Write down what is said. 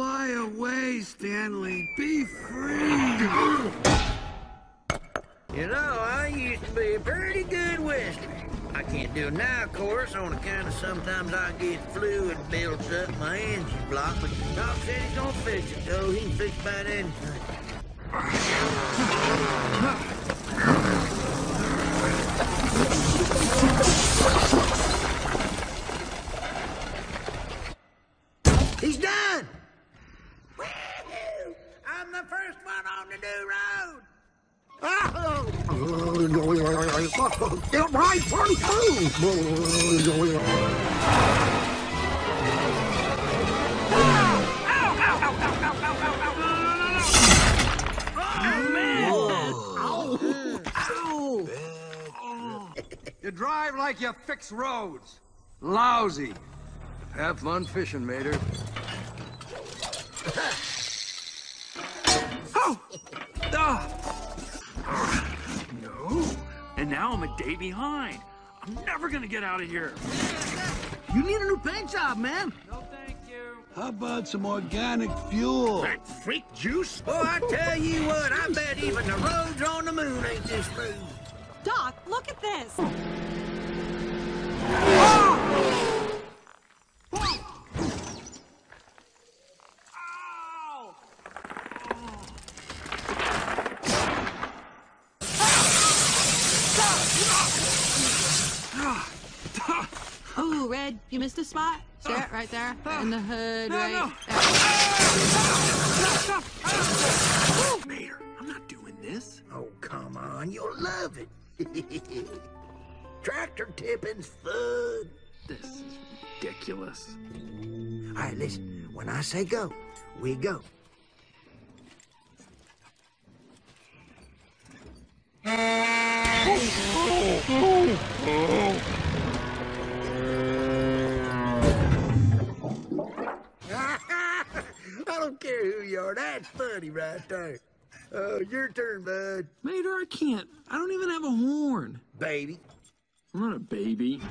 away, Stanley. Be free. You know, I used to be a pretty good whistler. I can't do it now, of course, on account of sometimes I get fluid builds up my engine block, but Doc said he's gonna fix it, though. He can fix about anything. I'm the first one on the new road! Oh! Get right from through. You drive like you fix roads. Lousy. Have fun fishing, Mater. Oh! Ah! No. And now I'm a day behind. I'm never gonna get out of here. You need a new paint job, man. No, thank you. How about some organic fuel? That freak juice? Oh, I tell you what, I bet even the roads on the moon ain't this smooth. Doc, look at this. Oh, Red, you missed a spot. Stare it right there. In the hood, No, right no. there. Mater, I'm not doing this. Oh, come on, you'll love it. Tractor tipping's fun. This is ridiculous. All right, listen, when I say go, we go. I don't care who you are. That's funny right there. Oh, your turn, bud. Mater, I can't. I don't even have a horn. Baby. I'm not a baby.